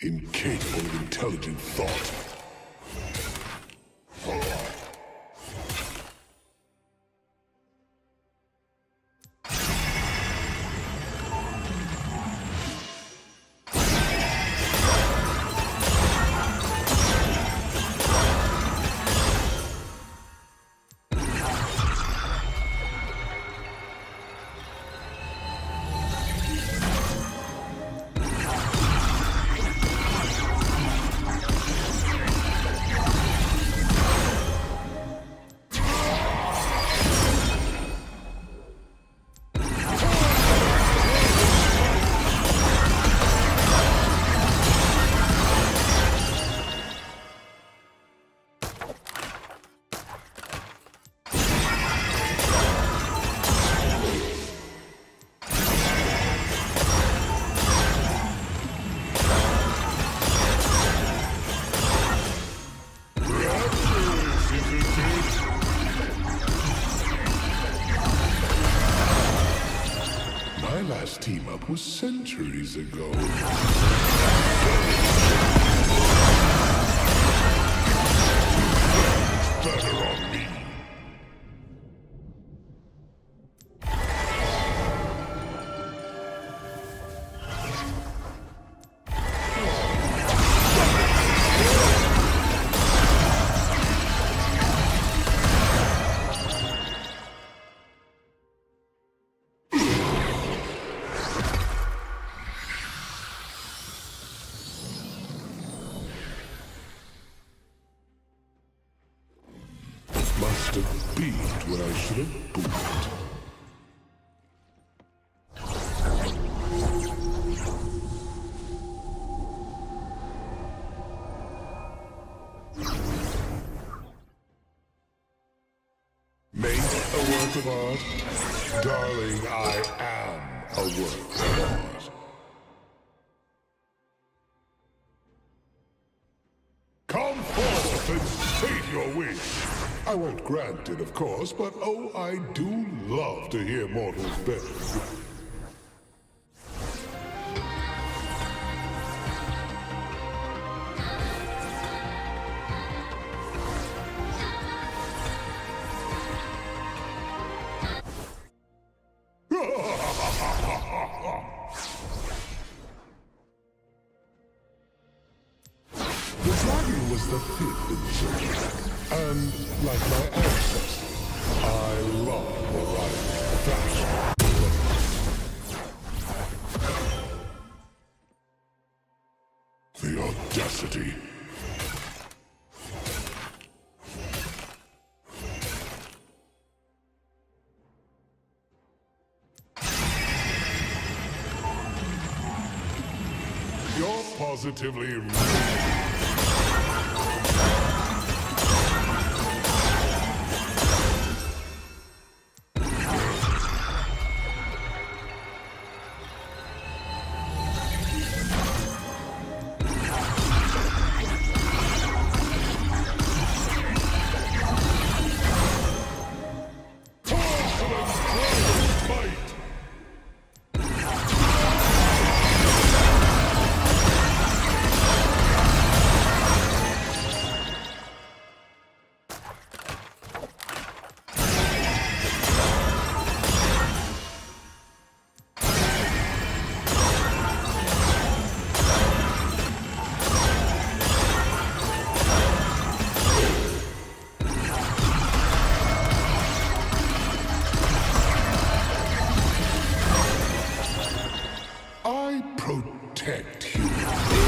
Incapable of intelligent thought. Centuries ago. Of art? Darling, I am a work of art. Come forth and state your wish. I won't grant it, of course, but oh, I do love to hear mortals beg. Positively protect you.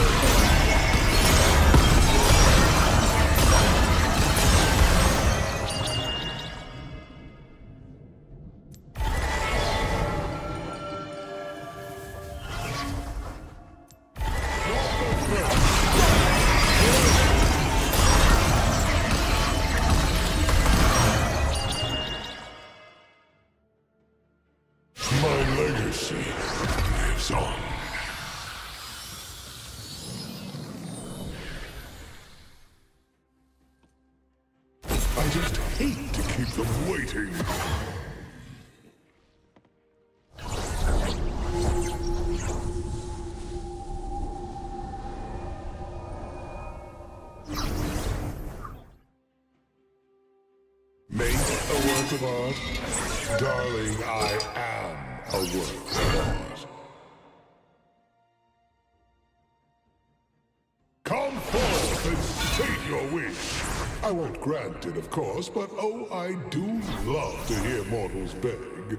Work of art? Darling, I am a work of art. Come forth and state your wish. I won't grant it, of course, but oh, I do love to hear mortals beg.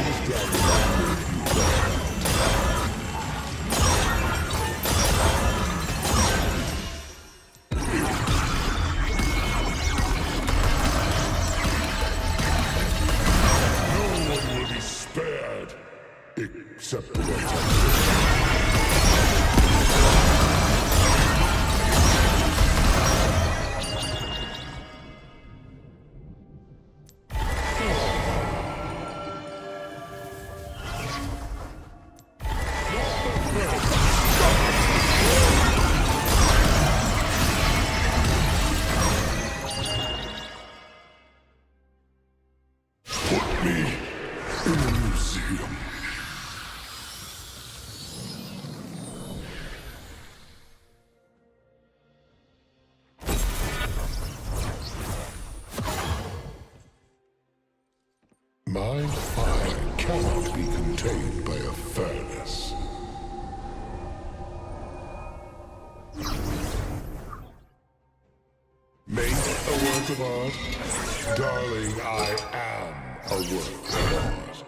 I'm not dragon of art? Darling, I am a work of art.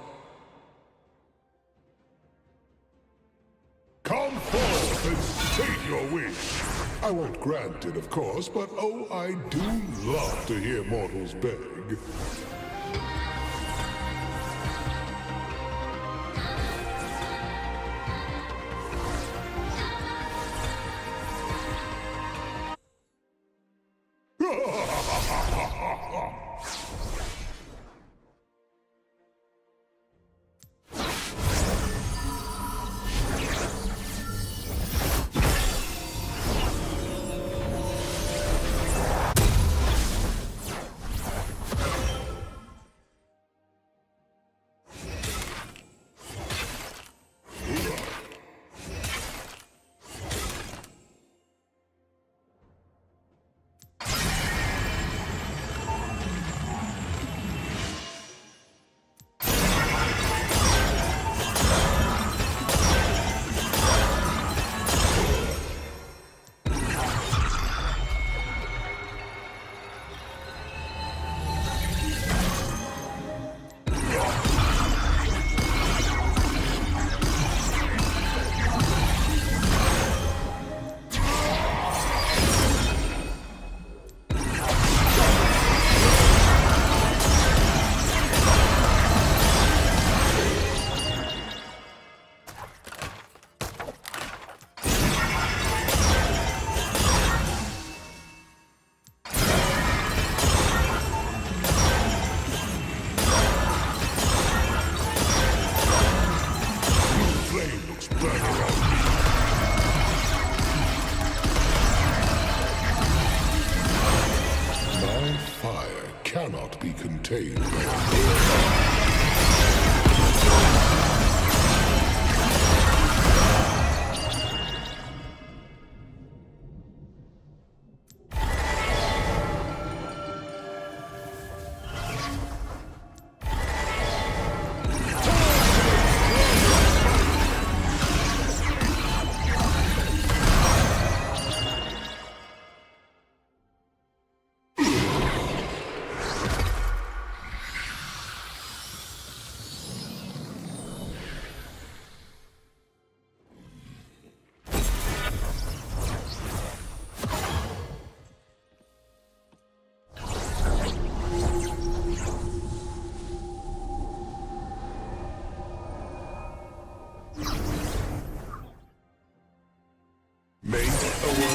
Come forth and state your wish. I won't grant it, of course, but oh, I do love to hear mortals beg.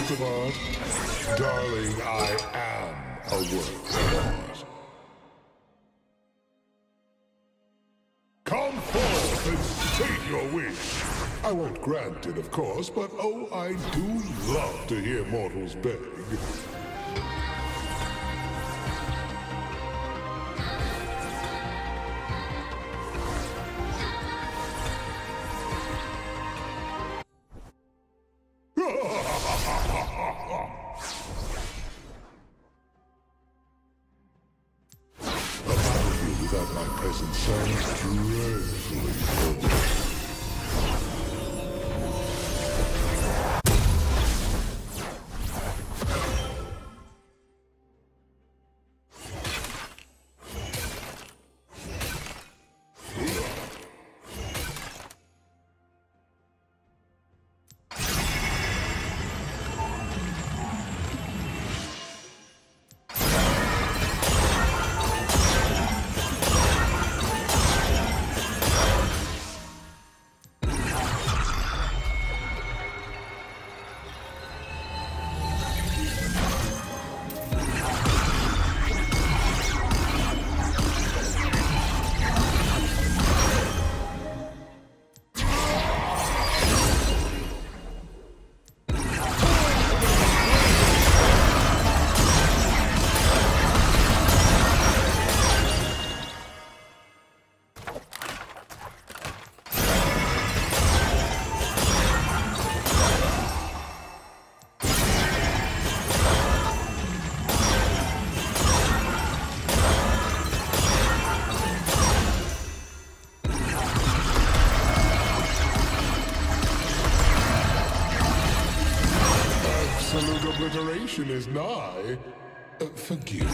Work of art? Darling, I am a work of art. Come forth and state your wish. I won't grant it, of course, but oh, I do love to hear mortals beg. my present sounds dreadfully cold. Obliteration is nigh. Uh, forgive.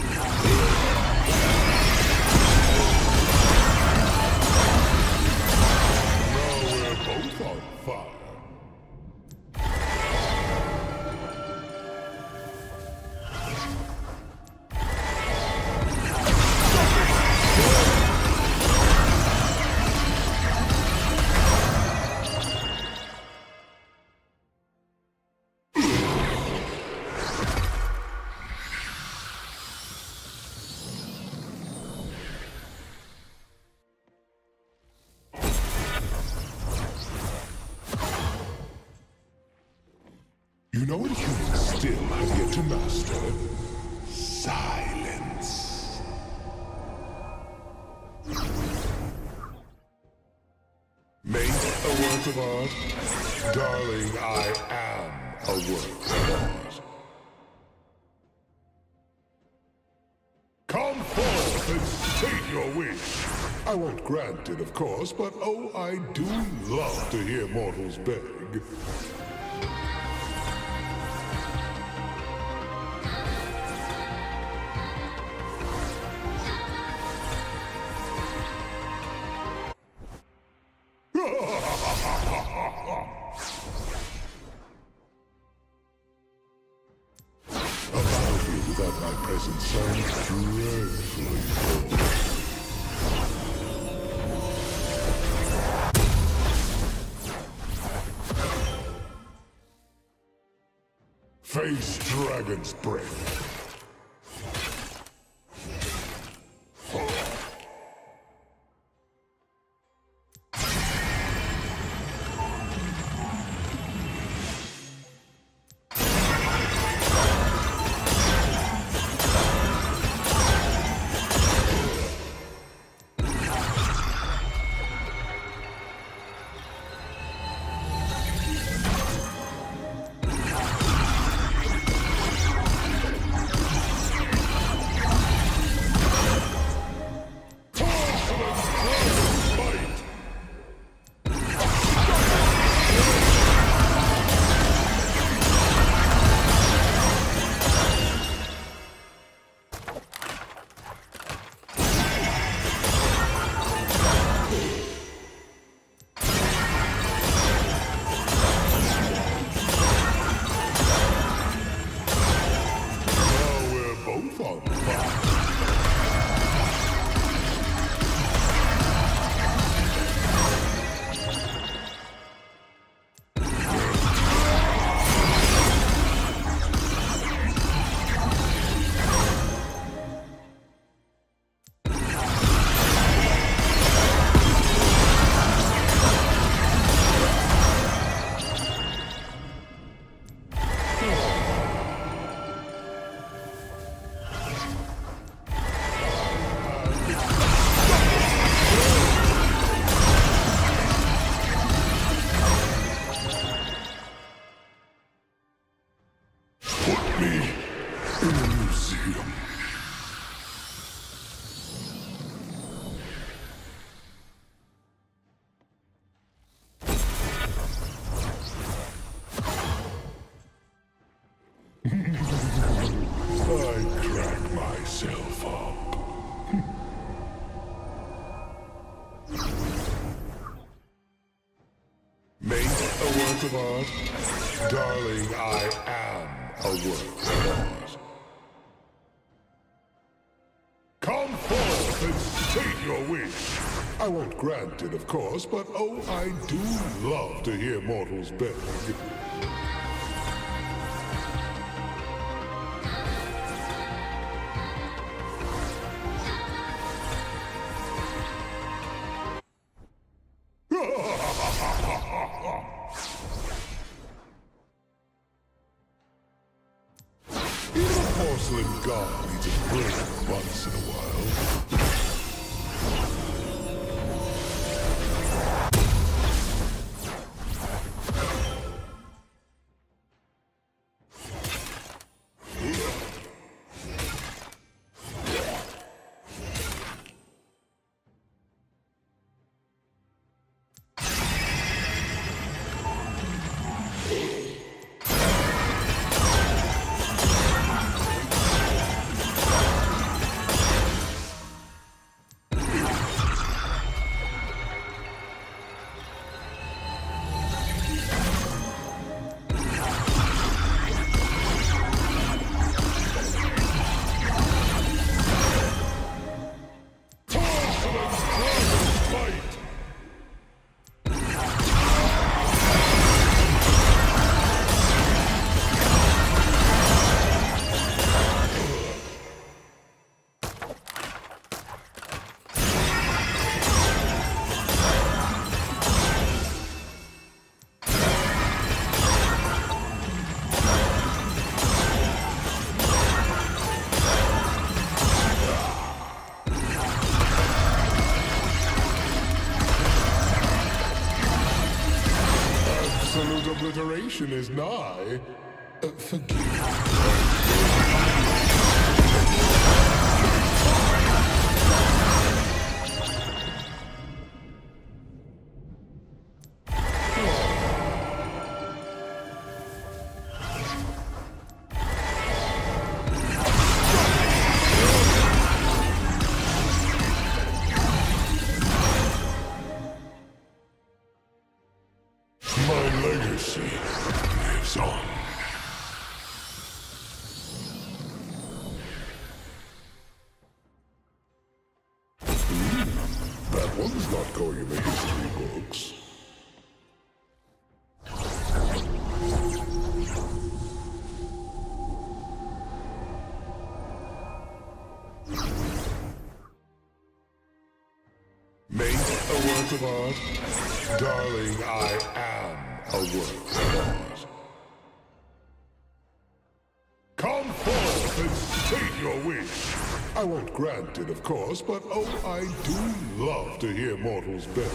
You know what humans still have yet to master? Silence. Make a work of art? Darling, I am a work of art. Come forth and state your wish. I won't grant it, of course, but oh, I do love to hear mortals beg. Art? Darling, I am a work of art. Come forth and state your wish. I won't grant it, of course, but oh, I do love to hear mortals beg. Porcelain god needs a break once in a while. Obliteration is nigh. Uh, forgive. Legacy lives on. That one's not going in the history books. Make a work of art? Darling, I Come forth and state your wish. I won't grant it, of course, but oh, I do love to hear mortals beg.